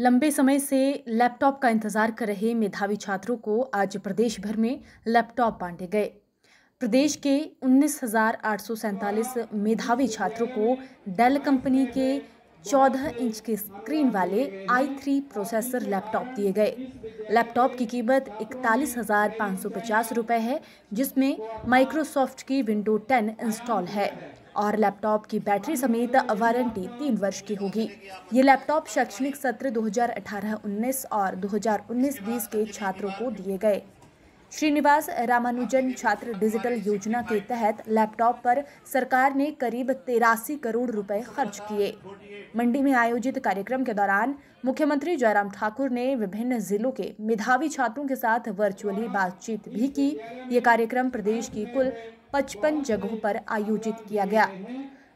लंबे समय से लैपटॉप का इंतज़ार कर रहे मेधावी छात्रों को आज प्रदेश भर में लैपटॉप बांटे गए। प्रदेश के उन्नीस मेधावी छात्रों को डेल कंपनी के 14 इंच के स्क्रीन वाले i3 प्रोसेसर लैपटॉप दिए गए। लैपटॉप की कीमत इकतालीस हज़ार पाँच सौ पचास रुपये है, जिसमें माइक्रोसॉफ्ट की विंडो 10 इंस्टॉल है। और लैपटॉप की बैटरी समेत वारंटी तीन वर्ष की होगी। ये लैपटॉप शैक्षणिक सत्र 2018-19 और 2019-20 के छात्रों को दिए गए। श्रीनिवास रामानुजन छात्र डिजिटल योजना के तहत लैपटॉप पर सरकार ने करीब तेरासी करोड़ रुपए खर्च किए। मंडी में आयोजित कार्यक्रम के दौरान मुख्यमंत्री जयराम ठाकुर ने विभिन्न जिलों के मेधावी छात्रों के साथ वर्चुअली बातचीत भी की। ये कार्यक्रम प्रदेश की कुल 55 जगहों पर आयोजित किया गया।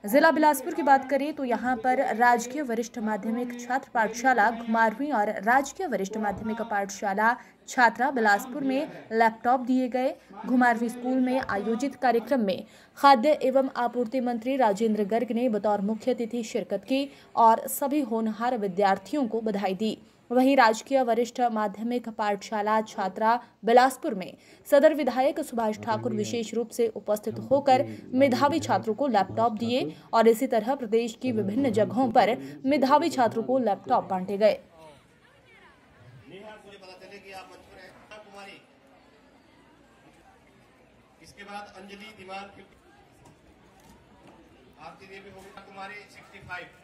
जिला बिलासपुर की बात करें तो यहाँ पर राजकीय वरिष्ठ माध्यमिक छात्र पाठशाला घुमारवी और राजकीय वरिष्ठ माध्यमिक पाठशाला छात्रा बिलासपुर में लैपटॉप दिए गए। घुमारवी स्कूल में आयोजित कार्यक्रम में खाद्य एवं आपूर्ति मंत्री राजेंद्र गर्ग ने बतौर मुख्य अतिथि शिरकत की और सभी होनहार विद्यार्थियों को बधाई दी। वहीं राजकीय वरिष्ठ माध्यमिक पाठशाला छात्रा बिलासपुर में सदर विधायक सुभाष ठाकुर विशेष रूप से उपस्थित होकर मेधावी छात्रों को लैपटॉप दिए और इसी तरह प्रदेश की विभिन्न जगहों पर मेधावी छात्रों को लैपटॉप बांटे गए। इसके बाद अंजलि आपके लिए भी होगा तुम्हारे 65